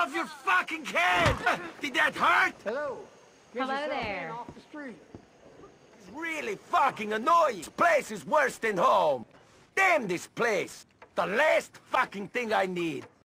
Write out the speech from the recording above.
off your fucking head! Did that hurt? Hello. Get Hello there. Off the street. It's really fucking annoying. This place is worse than home. Damn this place. The last fucking thing I need.